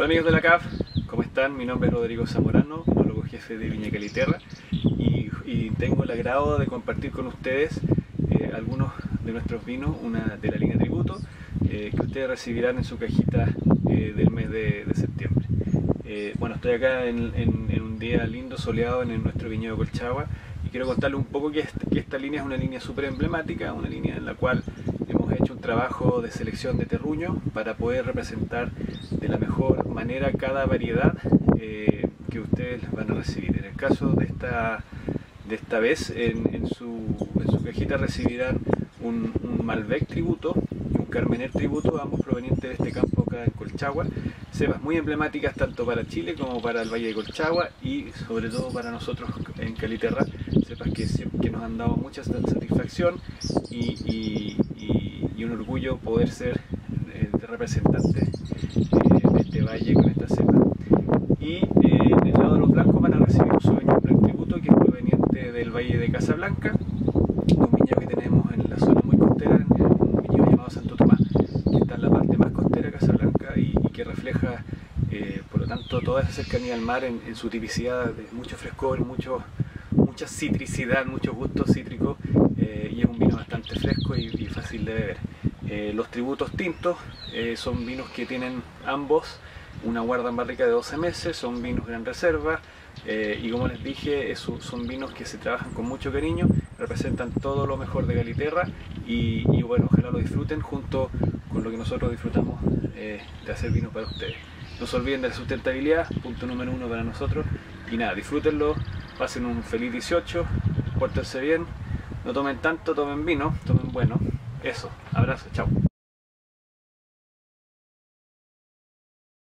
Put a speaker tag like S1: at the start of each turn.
S1: Hola amigos de la CAF, ¿cómo están? Mi nombre es Rodrigo Zamorano, enólogo jefe de Viña Caliterra y, y, tengo el agrado de compartir con ustedes eh, algunos de nuestros vinos una, de la línea Tributo eh, que ustedes recibirán en su cajita eh, del mes de, de septiembre. Eh, bueno, estoy acá en, en, en, un día lindo, soleado en nuestro viñedo Colchagua y quiero contarles un poco que, este, que esta línea es una línea súper emblemática, una línea en la cual hemos hecho un trabajo de selección de terruño para poder representar de la mejor manera cada variedad eh, que ustedes van a recibir. En el caso de esta, de esta vez, en, su, cajita recibirán un, Malbec tributo y un Carmener tributo, ambos provenientes de este campo acá en Colchagua. Cepas muy emblemáticas tanto para Chile como para el Valle de Colchagua y sobre todo para nosotros en Caliterra, cepas que, nos han dado mucha satisfacción y, y, un orgullo poder ser eh, representantes eh, de este valle con esta cepa. Y eh, del lado de los blancos van a recibir un Sauvignon Blanc tributo que es proveniente del valle de Casablanca, un viñedo que tenemos en la zona muy costera, un viñedo llamado Santo Tomás, que está en la parte más costera de Casablanca y, y que refleja, por lo tanto, toda esa cercanía al mar en, en su tipicidad de mucho frescor, mucho, mucha citricidad, muchos gustos cítricos eh, y es un vino bastante fresco y, fácil de beber. Eh, los tributos tintos eh, son vinos que tienen ambos una guarda en barrica de 12 meses, son vinos gran reserva y como les dije son vinos que se trabajan con mucho cariño, representan todo lo mejor de Galiterra y, y bueno, ojalá lo disfruten junto con lo que nosotros disfrutamos de hacer vino para ustedes. No se olviden de la sustentabilidad, punto número uno para nosotros y nada, disfrútenlo, pasen un feliz 18, pórtense bien, no tomen tanto, tomen vino, tomen bueno. Eso, abrazo, chao.